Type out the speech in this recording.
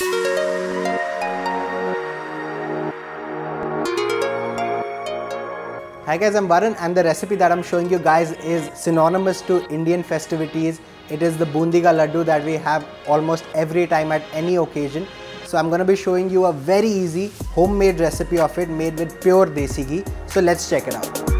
Hi guys, I'm Varun and the recipe that I'm showing you guys is synonymous to Indian festivities. It is the boondi ka laddu that we have almost every time at any occasion. So I'm gonna be showing you a very easy homemade recipe of it made with pure desi ghee. So let's check it out.